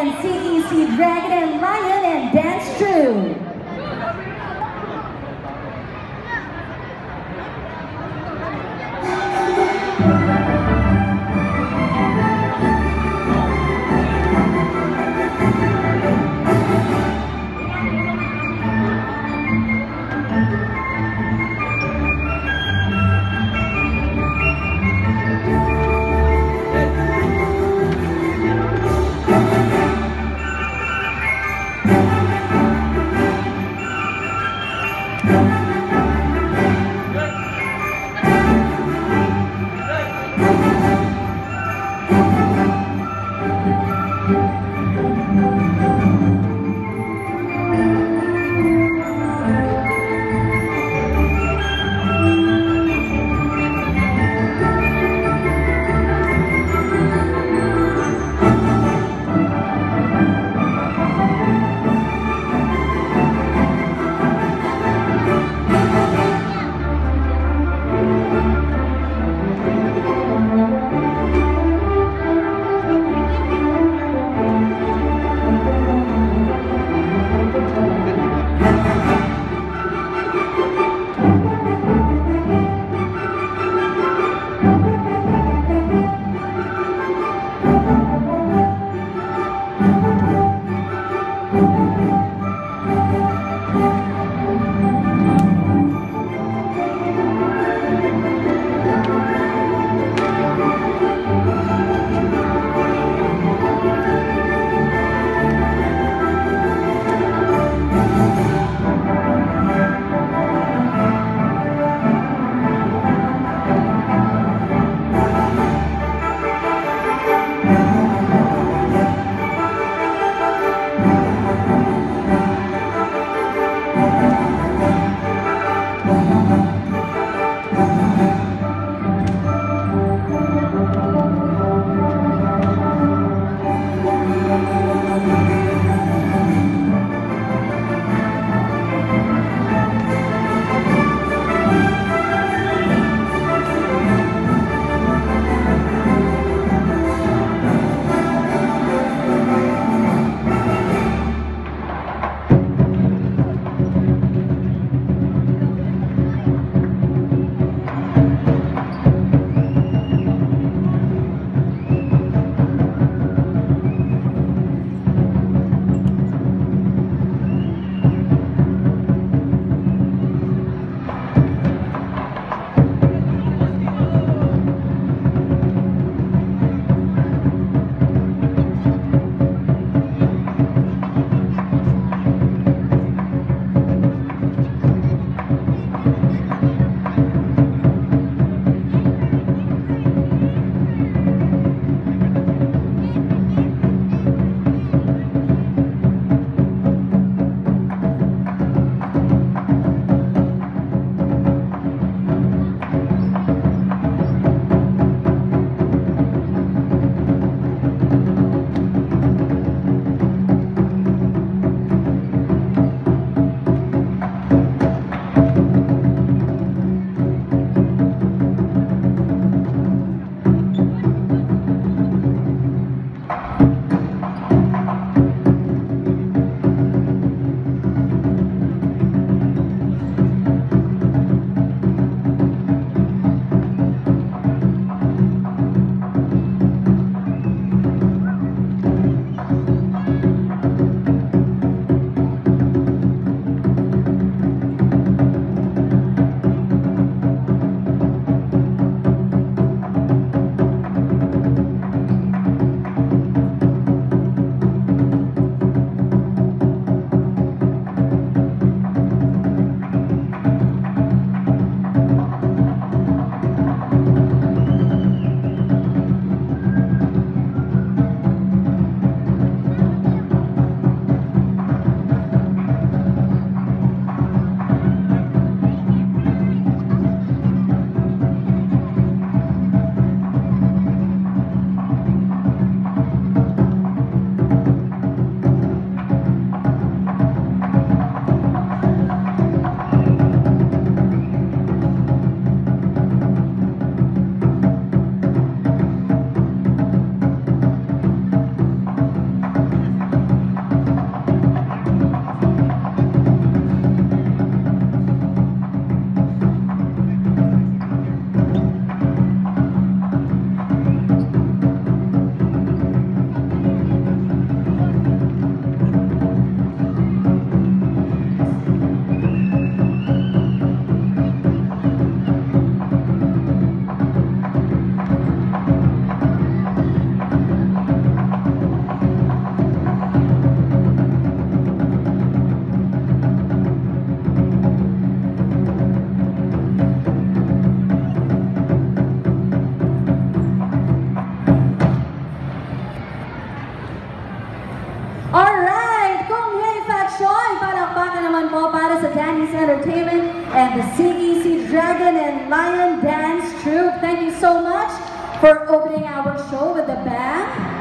and CEC Dragon and Lion and Dance Troupe. Naman po para sa Danny's Entertainment and the CEC Dragon and Lion Dance Troupe. Thank you so much for opening our show with the band.